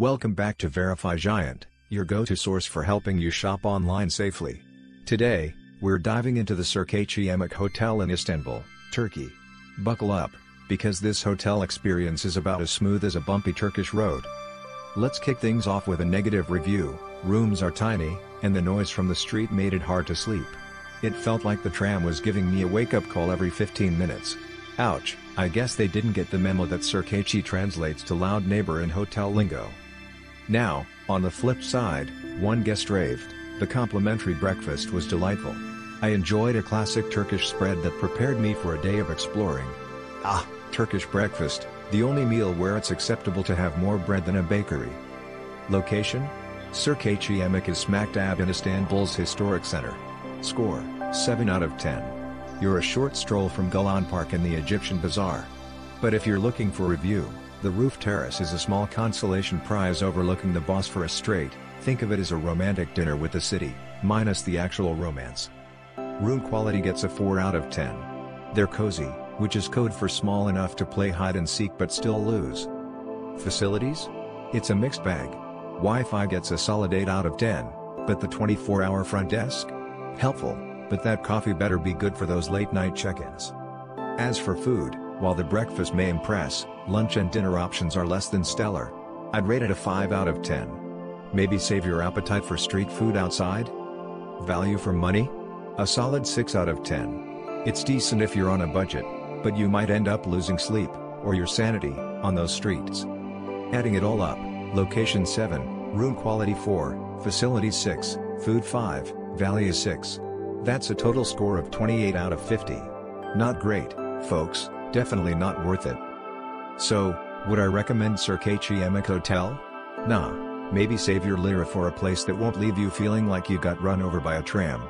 Welcome back to Verify Giant, your go-to source for helping you shop online safely. Today, we're diving into the Sirkeci Emek Hotel in Istanbul, Turkey. Buckle up, because this hotel experience is about as smooth as a bumpy Turkish road. Let's kick things off with a negative review, rooms are tiny, and the noise from the street made it hard to sleep. It felt like the tram was giving me a wake-up call every 15 minutes. Ouch, I guess they didn't get the memo that Sirkeci translates to loud neighbor in hotel lingo. Now, on the flip side, one guest raved, the complimentary breakfast was delightful. I enjoyed a classic Turkish spread that prepared me for a day of exploring. Ah, Turkish breakfast, the only meal where it's acceptable to have more bread than a bakery. Location? Sirkeci Emek is smack dab in Istanbul's historic center. Score, 7 out of 10. You're a short stroll from Gülhane Park and the Egyptian Bazaar. But if you're looking for a view, the roof terrace is a small consolation prize overlooking the Bosphorus Strait, think of it as a romantic dinner with the city, minus the actual romance. Room quality gets a 4 out of 10. They're cozy, which is code for small enough to play hide and seek but still lose. Facilities? It's a mixed bag. Wi-Fi gets a solid 8 out of 10, but the 24-hour front desk? Helpful, but that coffee better be good for those late-night check-ins. As for food, while the breakfast may impress, lunch and dinner options are less than stellar. I'd rate it a 5 out of 10. Maybe save your appetite for street food outside? Value for money? A solid 6 out of 10. It's decent if you're on a budget, but you might end up losing sleep, or your sanity, on those streets. Adding it all up, location 7, room quality 4, facilities 6, food 5, value 6. That's a total score of 28 out of 50. Not great, folks, definitely not worth it. So, would I recommend Sirkeci Emek Hotel? Nah, maybe save your lira for a place that won't leave you feeling like you got run over by a tram.